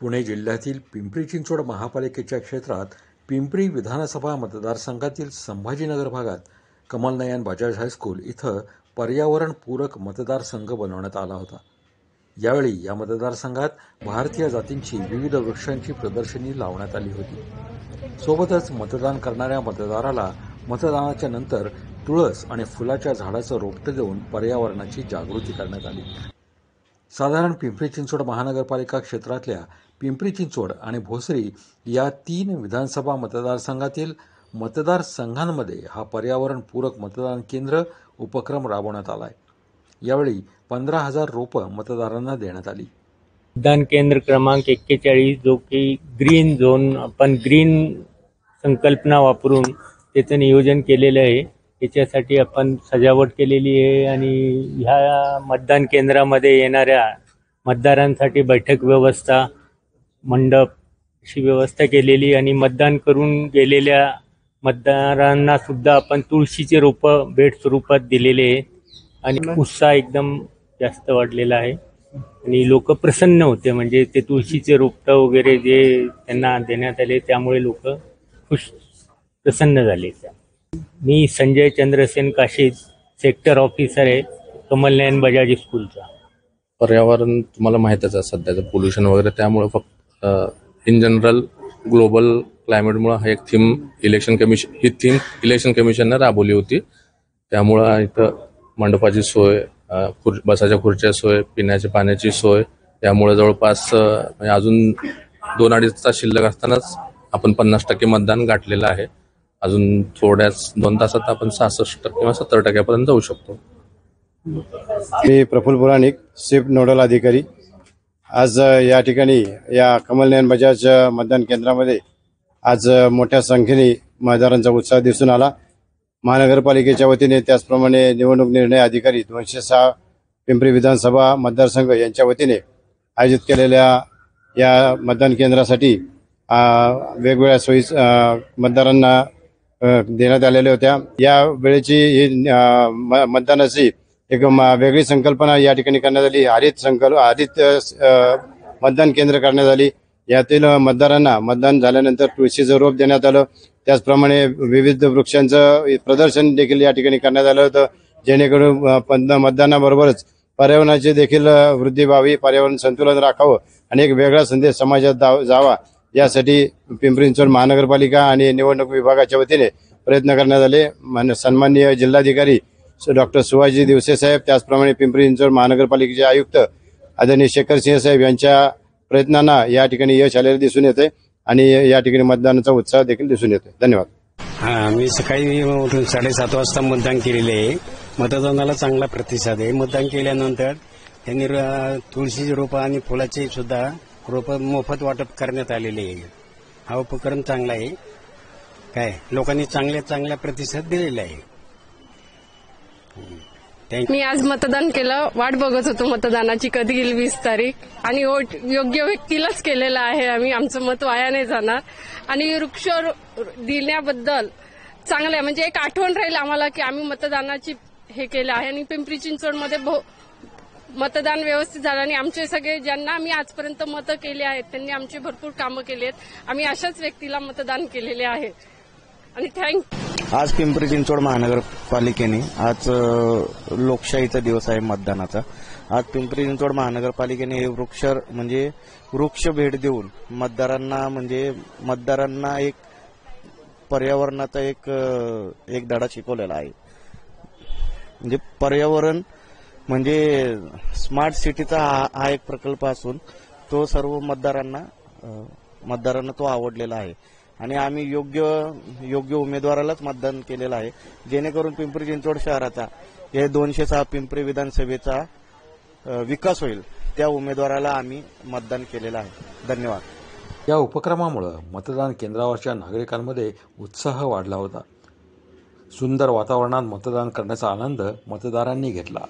पुणे जिल्ह्यातील पिंपरी चिंचवड महापालिकेच्या क्षेत्रात पिंपरी विधानसभा मतदारसंघातील संभाजीनगर भागात कमलनयन बजाज हायस्कूल इथं पर्यावरणपूरक मतदारसंघ बनवण्यात आला होता. यावेळी या मतदारसंघात भारतीय जातींची विविध वृक्षांची प्रदर्शनी लावण्यात आली होती. सोबतच मतदान करणाऱ्या मतदाराला मतदानाच्या नंतर तुळस आणि फुलाच्या झाडाचं रोपटं देऊन पर्यावरणाची जागृती करण्यात आली. साधारण पिंपरी चिंचवड महानगरपालिका क्षेत्रातल्या पिंपरी चिंचवड आणि भोसरी या तीन विधानसभा मतदारसंघातील मतदारसंघांमध्ये हा पर्यावरणपूरक मतदान केंद्र उपक्रम राबवण्यात आला आहे यावेळी पंधरा हजार रोपं मतदारांना देण्यात आली. मतदान केंद्र क्रमांक एक्केचाळीस जो की ग्रीन झोन आपण ग्रीन संकल्पना वापरून त्याचं नियोजन केलेलं आहे. त्याच्यासाठी आपण सजावट केलेली आहे आणि ह्या मतदान केंद्रामध्ये येणाऱ्या मतदारांसाठी बैठक व्यवस्था मंडप अशी व्यवस्था केलेली आणि मतदान करून गेलेल्या मतदारांना सुद्धा आपण तुळशीचे रोपं भेट स्वरूपात दिलेले आहे आणि उत्साह एकदम जास्त वाढलेला आहे. आणि लोक प्रसन्न होते म्हणजे ते तुळशीचे रोपटं वगैरे जे त्यांना देण्यात आले त्यामुळे लोक खुश प्रसन्न झाले मी संजय चंद्रसेन काशीद सेक्टर ऑफिसर आहे कमलनयन बजाज स्कूलचा पर्यावरण तुम्हाला माहीतच आहे सध्याचं पोल्युशन वगैरे त्यामुळे फक्त इन जनरल ग्लोबल क्लायमेटमुळं हा एक थीम इलेक्शन कमिशन ही थीम इलेक्शन कमिशननं राबवली होती. त्यामुळं इथं मंडपाची सोय खुर बसाच्या खुर्च्या सोय पिण्याच्या पाण्याची सोय त्यामुळे जवळपास म्हणजे अजून दोन अडीच तास शिल्लक असतानाच आपण पन्नास टक्के मतदान गाठलेलं आहे. अजून थोड्याच दोन तासात आपण सहासष्ट किंवा सत्तर टक्क्यापर्यंत जाऊ शकतो. मी प्रफुल्ल पुराणिक स्विफ्ट नोडल अधिकारी. आज या ठिकाणी या कमलनयन बजाज मतदान केंद्रामध्ये आज मोठ्या संख्येने मतदारांचा उत्साह दिसून आला. महानगरपालिकेच्या वतीने त्याचप्रमाणे निवडणूक निर्णय अधिकारी दोनशे सहा पिंपरी विधानसभा मतदारसंघ यांच्या वतीने आयोजित केलेल्या या मतदान केंद्रासाठी वेगवेगळ्या सोयी मतदारांना देण्यात आलेल्या होत्या. या वेळेची ही म- मतदानाची एक वेगळी संकल्पना या ठिकाणी करण्यात आली. हरित संकल्प हरित मतदान केंद्र करण्यात आली. यातील मतदारांना मतदान झाल्यानंतर तुळशीचं रोप देण्यात आलं. त्याचप्रमाणे विविध वृक्षांचं प्रदर्शन देखील या ठिकाणी करण्यात आलं होतं. जेणेकरून मतदानाबरोबरच पर्यावरणाची देखील वृद्धी व्हावी पर्यावरण संतुलन राखावं आणि एक वेगळा संदेश समाजात जावा. यासाठी पिंपरी चिंचवड महानगरपालिका आणि निवडणूक विभागाच्या वतीने प्रयत्न करण्यात आले. मान- सन्माननीय जिल्हाधिकारी डॉक्टर सुभाषजी दिवसे साहेब त्याचप्रमाणे पिंपरी चिंचवड महानगरपालिकेचे आयुक्त आदरणीय शेखर सिंह साहेब यांच्या प्रयत्नांना या ठिकाणी यश आलेलं दिसून येते आणि या ठिकाणी मतदानाचा उत्साह देखील दिसून येतो धन्यवाद. हा मी सकाळी उठून साडेसात वाजता मतदान केलेले आहे. मतदानाला चांगला प्रतिसाद आहे. मतदान केल्यानंतर त्यांनी र- तुळशीची रोपं आणि फुलाचे सुद्धा रोपं मोफत वाटप करण्यात आलेले आहे. हा उपक्रम चांगला आहे. काय? लोकांनी चांगल्या चांगला प्रतिसाद दिलेला आहे. मी आज मतदान केलं. वाट बघत होतो मतदानाची कधी येईल वीस तारीख. आणि वोट योग्य व्यक्तीलाच केलेलं आहे आम्ही. आमचं मत वाया नाही जाणार. आणि वृक्ष दिल्याबद्दल चांगलं आहे. म्हणजे एक आठवण राहील आम्हाला की आम्ही मतदानाची हे केलं आहे. आणि पिंपरी चिंचवडमध्ये मतदान व्यवस्थित झालं आणि आमचे सगळे ज्यांना आम्ही आजपर्यंत मतं केली आहेत त्यांनी आमचे भरपूर कामं केली आहेत. आम्ही अशाच व्यक्तीला मतदान केलेले आहे. आणि थँक आज पिंपरी चिंचवड महानगरपालिकेने आज लोकशाहीचा दिवस आहे मतदानाचा. आज पिंपरी चिंचवड महानगरपालिकेने हे वृक्ष म्हणजे वृक्ष भेट देऊन मतदारांना म्हणजे मतदारांना एक पर्यावरणाचा एक एक धडा शिकवलेला आहे. म्हणजे पर्यावरण म्हणजे स्मार्ट सिटीचा हा हा एक प्रकल्प असून तो सर्व मतदारांना मतदारांना तो आवडलेला आहे. आणि आम्ही योग्य योग्य उमेदवारालाच मतदान केलेलं आहे. जेणेकरून पिंपरी चिंचवड शहराचा हे दोनशे सहा पिंपरी विधानसभेचा विकास होईल त्या उमेदवाराला आम्ही मतदान केलेलं आहे. धन्यवाद. या उपक्रमामुळं मतदान केंद्रावरच्या नागरिकांमध्ये उत्साह वाढला होता. सुंदर वातावरणात मतदान करण्याचा आनंद मतदारांनी घेतला.